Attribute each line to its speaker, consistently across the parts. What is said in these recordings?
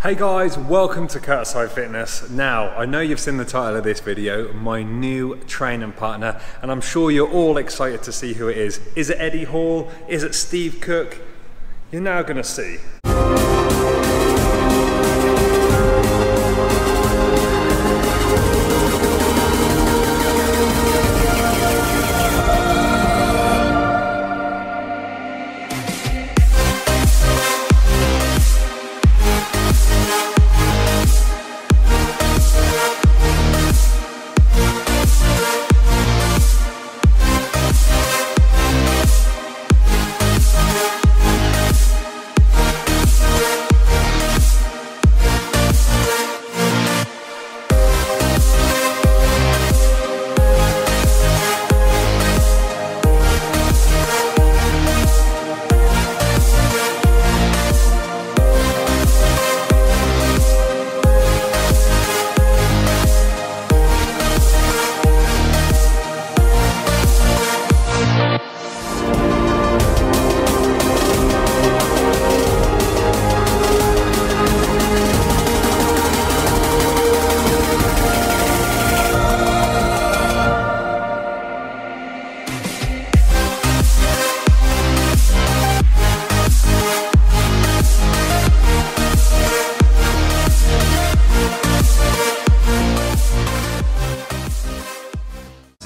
Speaker 1: Hey guys, welcome to Curtis High Fitness. Now, I know you've seen the title of this video, my new training partner, and I'm sure you're all excited to see who it is. Is it Eddie Hall? Is it Steve Cook? You're now gonna see.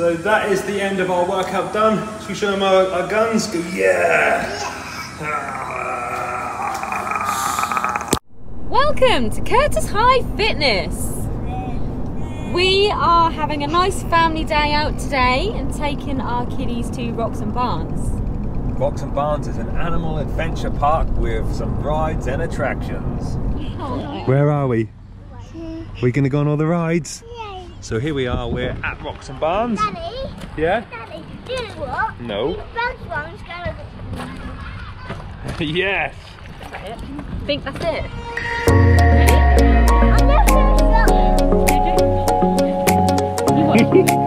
Speaker 1: So that is the end of our workout done. Should we show them our, our guns? Go, yeah!
Speaker 2: Welcome to Curtis High Fitness. We are having a nice family day out today and taking our kiddies to Rocks and Barns.
Speaker 1: Rocks and Barns is an animal adventure park with some rides and attractions. Oh, Where are we? We're going to go on all the rides. So here we are, we're at Rocks and Barns.
Speaker 3: Daddy,
Speaker 1: Yeah?
Speaker 3: Daddy, do you know what?
Speaker 1: No.
Speaker 3: Gonna
Speaker 1: yes!
Speaker 2: I think that's it.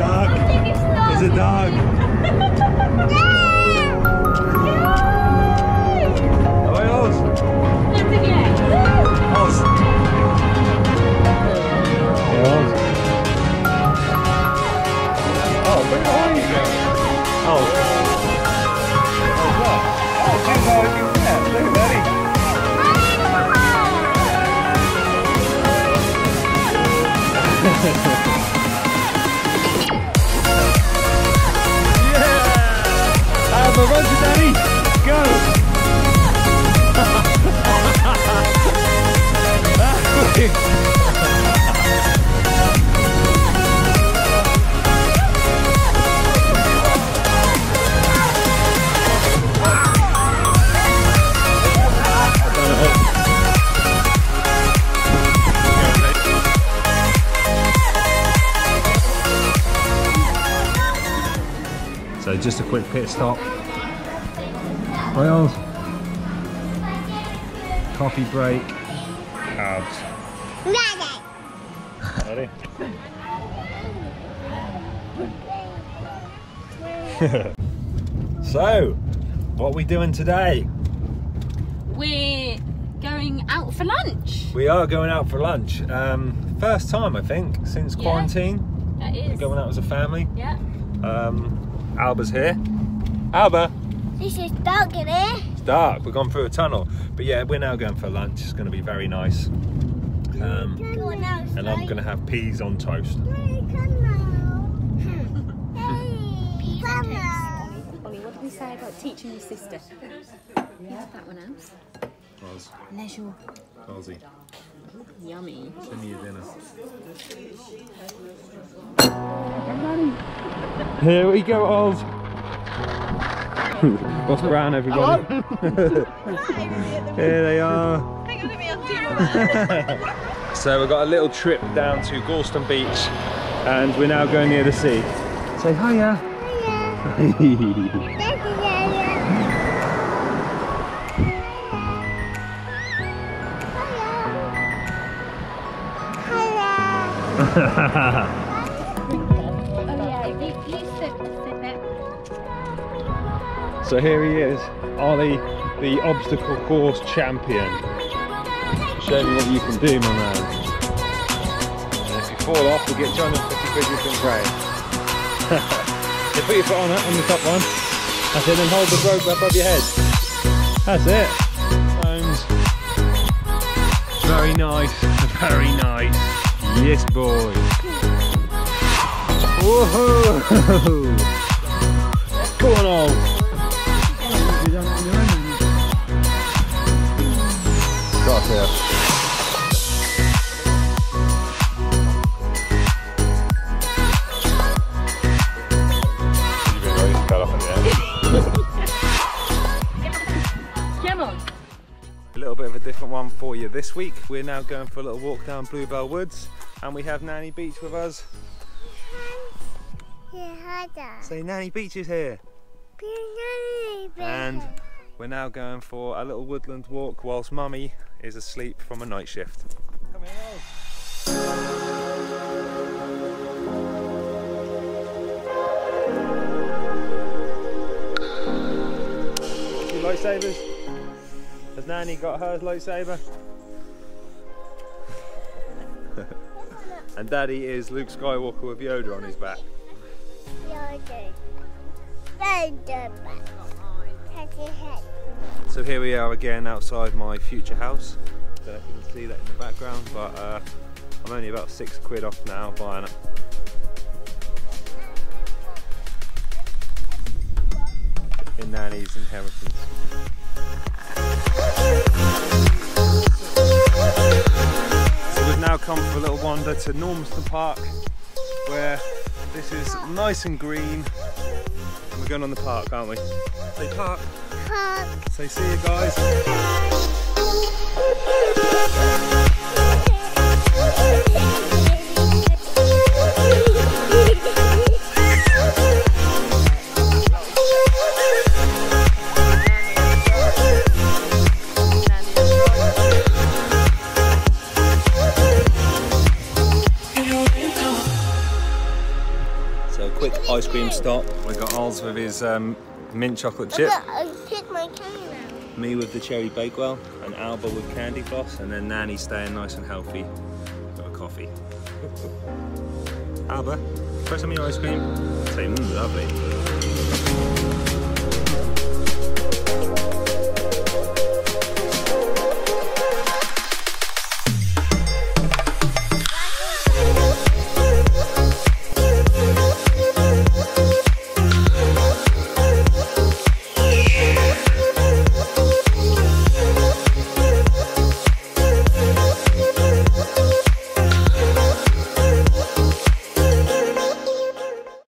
Speaker 1: Yeah! Oh, is it dark? Is it dark? Oh. Oh, where are you going? Oh. Oh, what? Oh, she's Go. So just a quick pit stop Wales. Coffee break. Cabs.
Speaker 3: Ready.
Speaker 1: Ready? so, what are we doing today?
Speaker 2: We're going out for lunch.
Speaker 1: We are going out for lunch. Um, first time, I think, since
Speaker 2: Yeah.
Speaker 1: quarantine.
Speaker 2: That
Speaker 1: We're going out as a family.
Speaker 2: Yeah.
Speaker 1: Um, Alba's here. Alba,
Speaker 3: This is dark in here.
Speaker 1: it's dark. We've gone through a tunnel. But yeah, we're now going for lunch. It's going to be very nice. Um,
Speaker 3: Go
Speaker 1: and I'm going to have peas on toast.
Speaker 2: Ollie, what did we say about teaching your sister? Yeah, that one else.
Speaker 1: Oz,
Speaker 2: And there's your
Speaker 1: Ozzy,
Speaker 2: yummy.
Speaker 1: send me your dinner. Here we go, Oz. What's brown, everybody? Here they are. so we've got a little trip down to Gorleston Beach and we're now going near the sea. Say hiya.
Speaker 2: Oh
Speaker 1: so here he is, Ollie, the obstacle course champion. Show me what you can do, my man. And if you fall off, we get 250 quid you can pray. you put your foot on it, on the top one. That's it, then hold the rope above your head. That's it. Bones. Very nice, very nice. Yes, boy. Whoa! little bit of a different one for you this week. We're now going for a little walk down Bluebell Woods and we have Nanny Beach with us. Say Nanny Beach is here. And we're now going for a little woodland walk whilst Mummy is asleep from a night shift. Come here, You lightsabers? Nanny got hers lightsaber? and Daddy is Luke Skywalker with Yoda on his back. So here we are again outside my future house. I Don't know if you can see that in the background, but uh, I'm only about six quid off now buying it. In Nanny's inheritance. So we've now come for a little wander to Normanston Park, where this is nice and green. And we're going on the park, aren't we? Say park. Say see you guys. So stop. We got Oz with his um, mint chocolate chip.
Speaker 3: Take my camera.
Speaker 1: Me with the cherry bakewell, and Alba with candy floss, and then Nanny staying nice and healthy with a coffee. Alba, try some of your ice cream. Say, mmm, lovely.